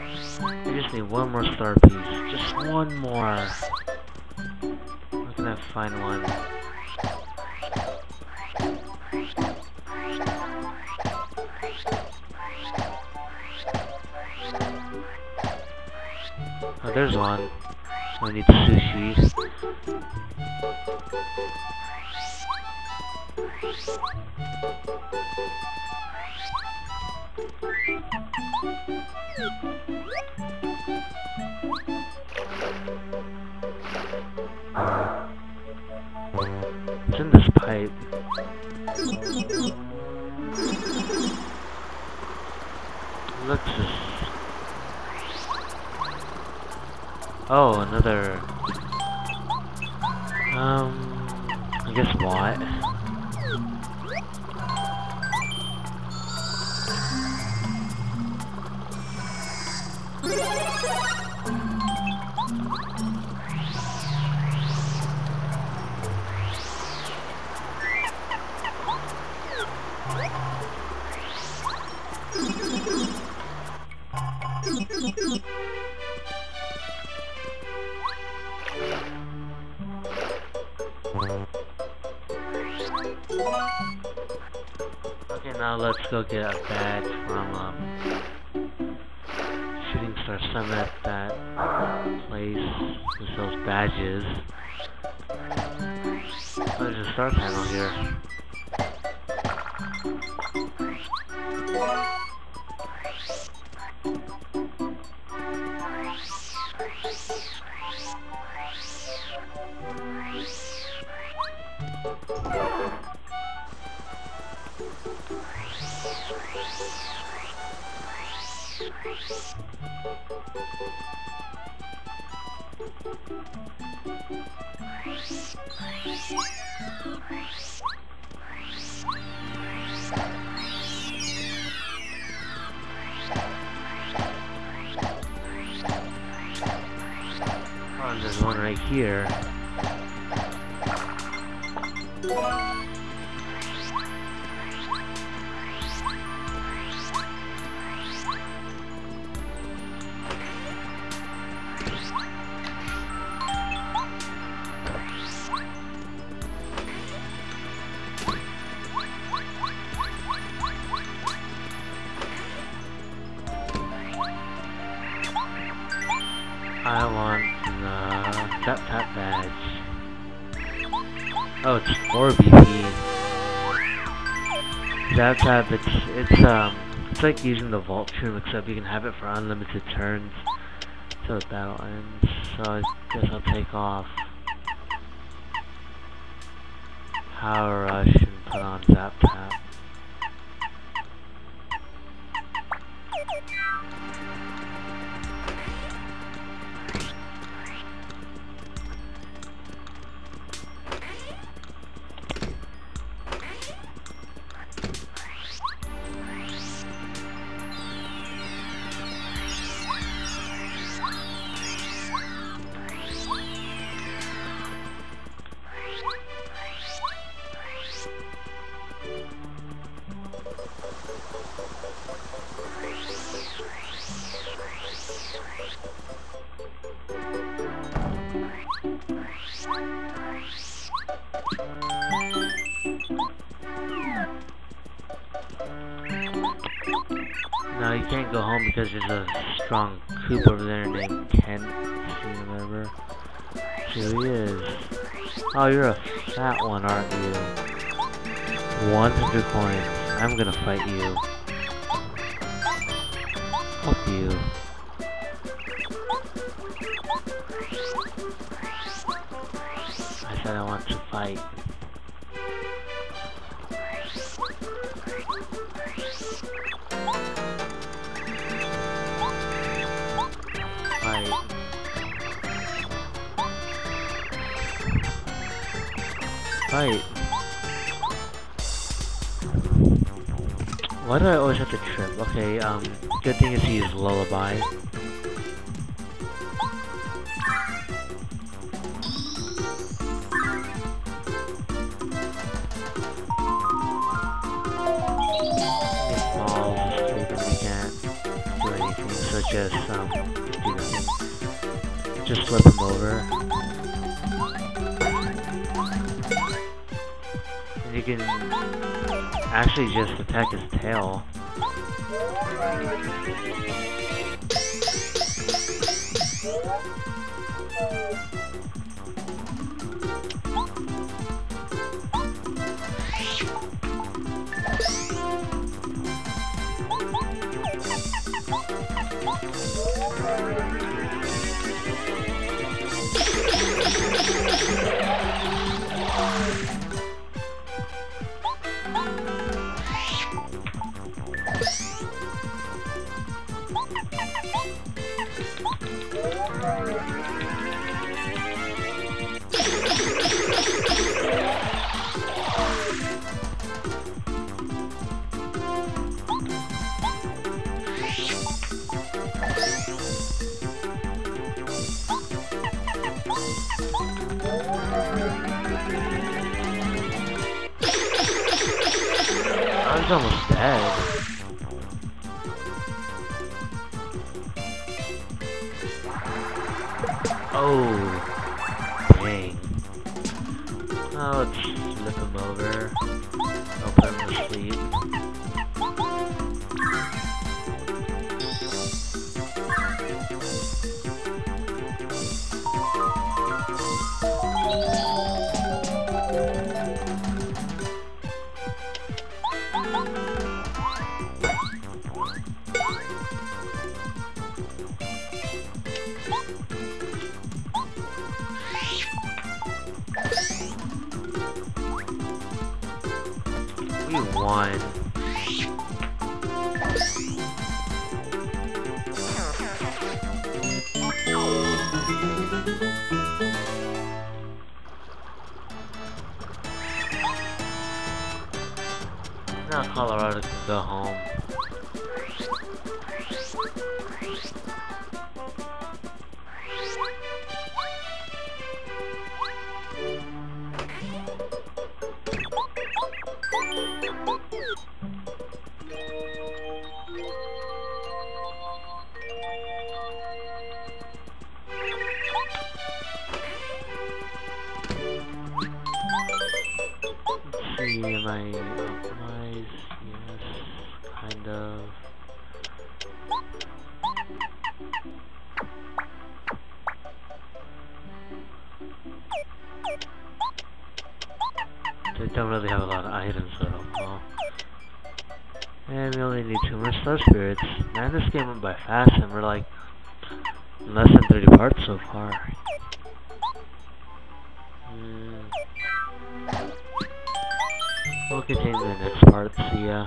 I just need one more star piece. Just one more. Where can I find one? Oh, there's one. I need sushi. Oh, another... Um... I guess what? Now let's go get a badge from um, Shooting Star Summit. That place that sells badges. There's a star panel here. There's one right here. Zap Tap badge. Oh, it's 4 BP. Zap Tap, it's, it's, um, it's like using the Volt Shroom, except you can have it for unlimited turns till the battle ends. So I guess I'll take off Power Rush and put on Zap Tap. No, you can't go home because there's a strong coop over there named Kent. Whatever. Here he is. Oh, you're a fat one, aren't you? 100 coins. I'm gonna fight you. Fuck you. I said I want to. Fight. Fight. Why do I always have to trip? Okay, um, good thing is he use lullaby. Just um. Just flip him over. You can actually just attack his tail. Almost dead. We. Now Kolorado can go home. I optimized? Yes, kind of. They don't really have a lot of items though. Well, and we only need two more star spirits. Man, this game went by fast and we're like less than 30 parts so far. Mm. We'll continue in the next part. See ya.